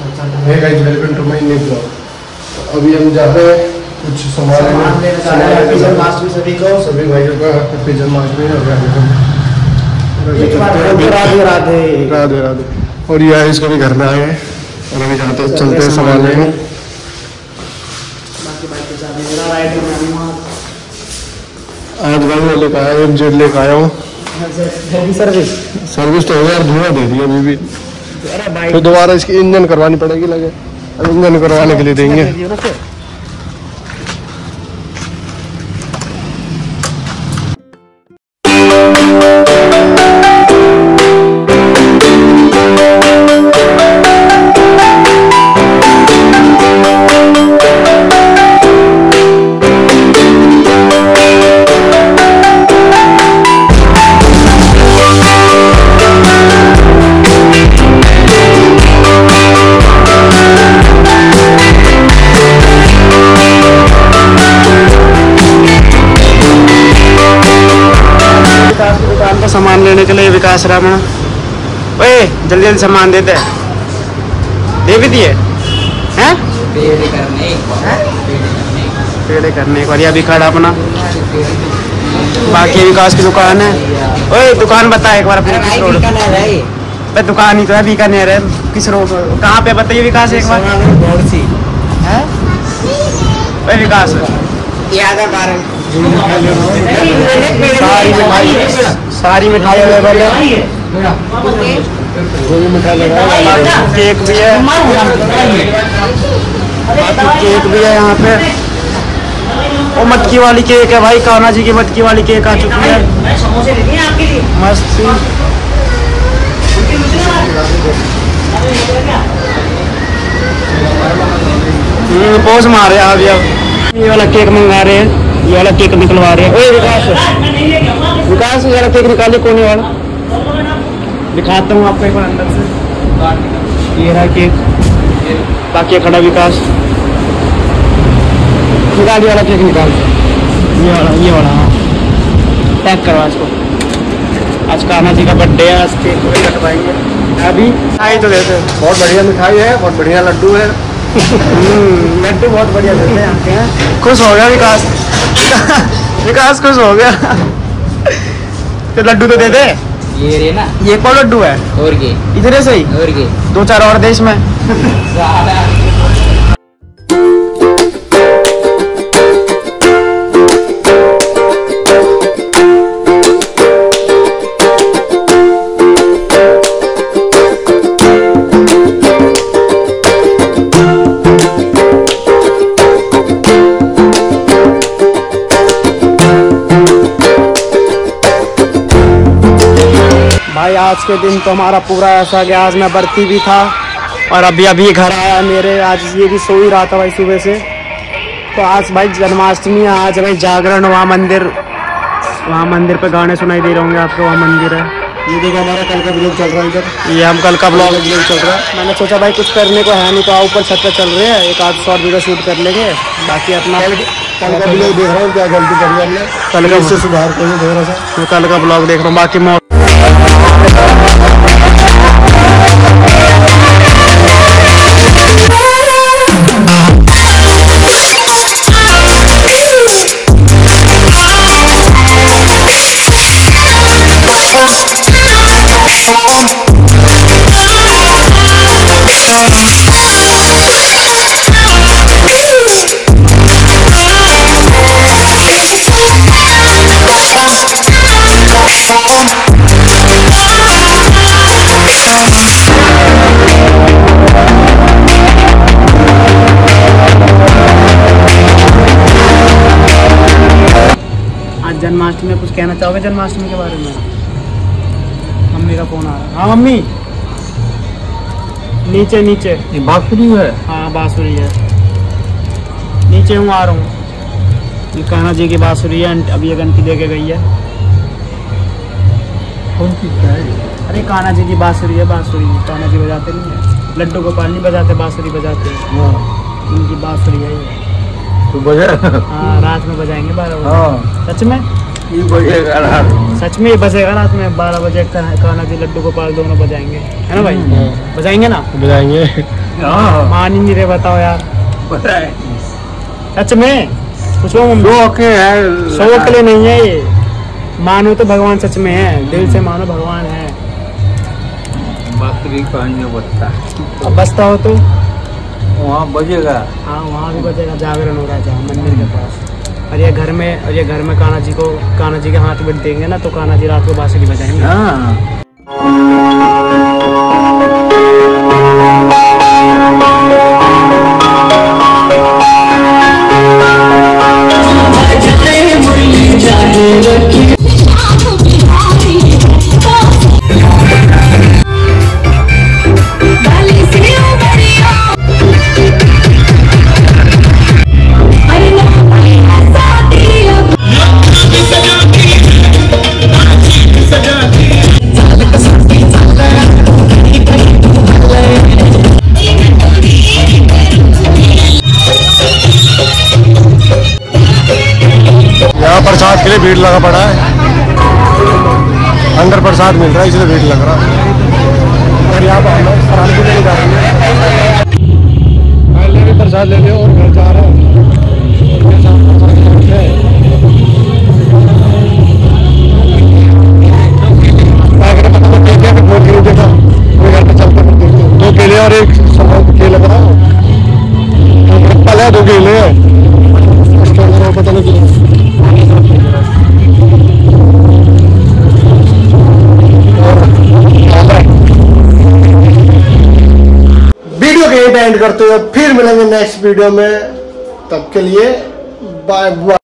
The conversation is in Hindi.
Hi guys welcome to my new blog अभी हम जा रहे हैं कुछ सामान लेने। हैं सभी को। सभी भाइयों का और राधे राधे राधे। राधे राधे। और ये इसको भी घर में आए हैं। और अभी जाते हैं चलते हैं सामान लेने। आज भाई मैं लेकर आया एक जेट लेकर आया हूँ। सर्विस सर्विस तो हो गया धुआँ दे दिया अभी भी। तो दोबारा इसकी इंजन करवानी पड़ेगी लगे। अब इंजन करवाने के लिए देंगे। के रामण ओए जल्दी जल्दी सामान दे दे। दे भी दिए। हैं? पेड़ करने पेड़ करने पेड़े करने को अभी खड़ा अपना। बाकी विकास की दुकान है। ओए दुकान बता एक बार अपने किस रोड पे। दुकान ही तो है बीकानेर है। किस रोड कहाँ पे बताइए विकास एक बार। है? ओए विकास। याद कारण सारी मिठाई अवेलेबल है। जो भी मिठाई लगा केक भी है। केक भी है यहाँ पे। वो मटकी वाली केक है भाई। कान्हा जी की मटकी वाली केक आ चुकी है। मस्त हम्म, पोज मार रहे हैं अभी अब। ये वाला केक मंगा रहे हैं। ये वाला केक निकलवा रहे हैं। विकास विकास, ये वाला केक निकालिए कोने वाला। दिखाता हूँ आपको एक बार अंदर से। ये रहा केक बाकी खड़ा विकास। निकाल वाला केक निकाल। ये वाला ये वाला हाँ। पैक करवा इसको आज कान्हा जी का बर्थडे है, आज केक कटवाएँगे। अभी आई तो देते बहुत बढ़िया मिठाई है, बहुत बढ़िया लड्डू है। लड्डू बहुत बढ़िया देते हैं यहाँ। के हैं। खुश हो गया विकास। विकास खुश हो गया। तो लड्डू तो दे दे। ये रे ना। ये कौन लड्डू है। और के इधर से ही। और के दो चार और देश में। भाई आज के दिन तो हमारा पूरा ऐसा गया आज मैं बरती भी था और अभी अभी घर आया मेरे। आज ये भी सो ही रहा था भाई सुबह से। तो आज भाई जन्माष्टमी है आज भाई जागरण वहाँ मंदिर। वहाँ मंदिर पे गाने सुनाई दे रहे होंगे आपको वहाँ मंदिर है। ये देखो हमारा कल का ब्लॉग चल रहा है इधर। ये हम कल का ब्लॉग चल रहा है। मैंने सोचा भाई कुछ करने को है नहीं तो ऊपर छत पे चल रहे हैं एक आध शॉर्ट वीडियो शूट कर लेंगे। बाकी अपना कल का ब्लॉग देख रहा हूँ क्या गलती करी हमने? कल का सुधार करिए थोड़ा सा। मैं कल का ब्लॉग देख रहा हूँ बाकी जन्माष्टमी में कुछ कहना चाहोगे जन्माष्टमी के बारे में? मम्मी का फ़ोन आ रहा है। हाँ मम्मी। नीचे नीचे। ये बांसुरी है? हाँ बांसुरी है। नीचे हूँ आ रहा हूँ। ये कान्हा जी की बांसुरी है अभी एक आंटी लेके गई है। कौन सी है? अरे कान्हा जी की बांसुरी है बांसुरी। कान्हा जी बजाते नहीं है। लड्डू गोपाल नहीं बजाते बांसुरी बजाते हैं। हाँ। उनकी बांसुरी है ये। तो बजे। हाँ रात में बजाएँगे बारह बजे। हाँ। सच में? ये बजेगा रात। सच में ये बजेगा रात में? बारह बजे का- कान्हा जी लड्डू गोपाल दोनों बजाएँगे। है ना भाई? हम्म। बजाएँगे ना? बजाएँगे। हाँ। मान ही नहीं रहे बताओ यार। सच में? दो के है। सौ के लिए नहीं है ये। मानो तो भगवान सच में है। दिल से मानो भगवान है। बकरी का बचता बसता हो तो? वहाँ बजेगा हाँ वहाँ भी बचेगा जागरण हो रहा है जहाँ मंदिर के पास। और ये घर में और ये घर में कान्हा जी को कान्हा जी के हाथ में देंगे ना तो कान्हा जी रात को बांसुरी बजाएँगे। हाँ। यहाँ प्रसाद के लिए भीड़ लगा पड़ा है। अंदर प्रसाद मिल रहा है, इसलिए भीड़ लग रहा है। और हैं। पहले भी प्रसाद ले लियो और घर जा रहे हैं। और ये साथ प्रसाद ले रखे हैं। एंड करते हुए फिर मिलेंगे नेक्स्ट वीडियो में। तब के लिए बाय बाय